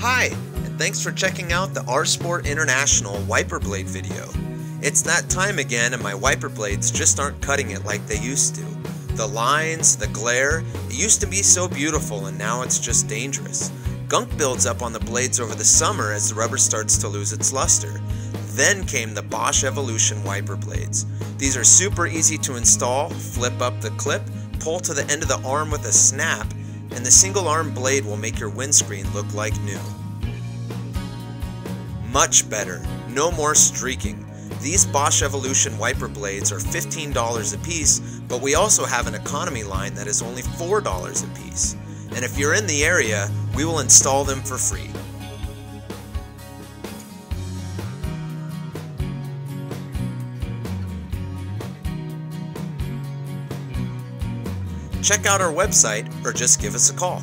Hi, and thanks for checking out the R Sport International wiper blade video. It's that time again and my wiper blades just aren't cutting it like they used to. The lines, the glare, it used to be so beautiful and now it's just dangerous. Gunk builds up on the blades over the summer as the rubber starts to lose its luster. Then came the Bosch Evolution wiper blades. These are super easy to install, flip up the clip, pull to the end of the arm with a snap, and the single arm blade will make your windscreen look like new. Much better, no more streaking. These Bosch Evolution wiper blades are $15 a piece, but we also have an economy line that is only $4 a piece. And if you're in the area, we will install them for free. Check out our website or just give us a call.